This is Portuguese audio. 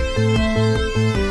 Música